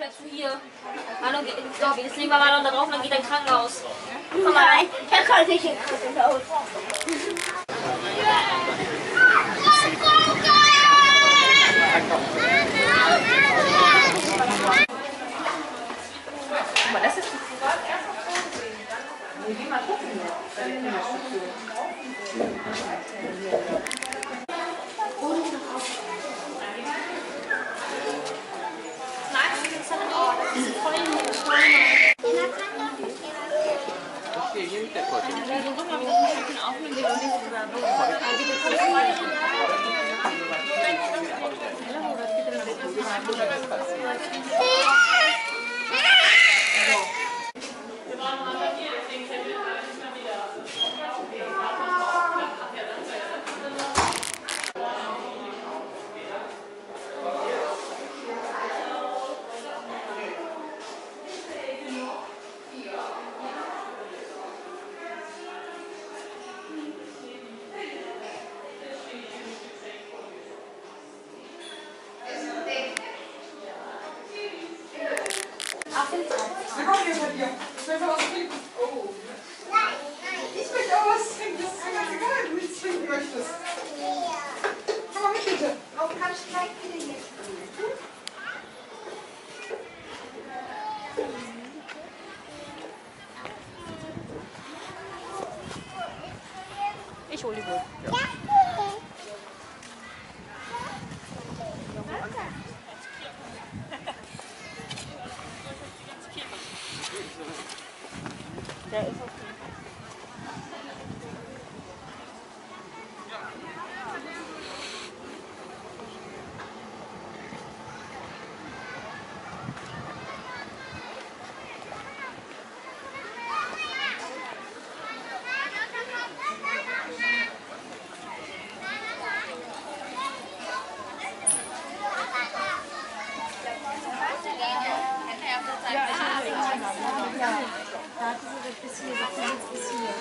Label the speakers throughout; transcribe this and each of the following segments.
Speaker 1: Platz für hier. Hallo, so, jetzt legen wir mal da drauf und dann geht ein Krankenhaus. Komm mal rein.
Speaker 2: er kann nicht in Krankenhaus.
Speaker 3: Aber das ist
Speaker 4: Willkommen hier bei dir. Ich möchte was trinken. Oh. Ich möchte auch was trinken. Das ist mir ganz egal, wenn du nichts trinken möchtest. Komm mal mit bitte.
Speaker 2: Auch kannst du gleich wieder hier spielen.
Speaker 3: Ich hole die wohl. Der ist auf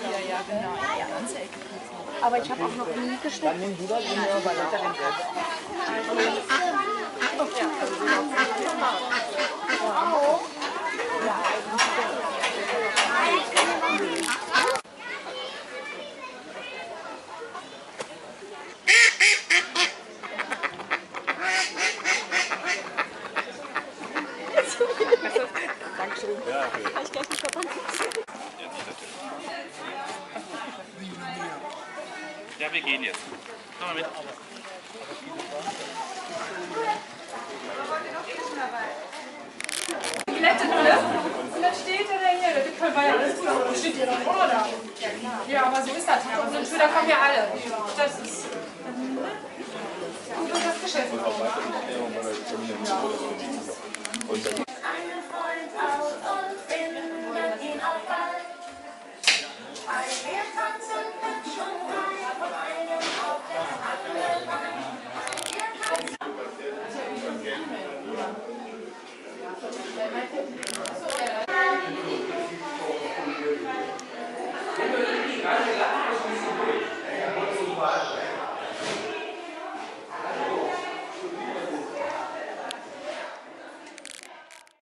Speaker 3: Ja, ja, genau. Ja, ganz Ecke. Aber ich habe auch noch nie geschnitten.
Speaker 5: Dann nimm du das und Rest.
Speaker 3: Dankeschön.
Speaker 5: Ja, okay.
Speaker 3: Kann ich gleich nicht verbrennen?
Speaker 5: Ja, wir gehen jetzt. Komm mal mit.
Speaker 4: Glätte Nulle. Und dann steht er da hier. Der Wickel war ja alles klar. Das steht hier doch immer da. Ja, aber so ist das. Und so Schüler kommen ja alle. Das ist. Gut, das Geschäft.
Speaker 5: Und dann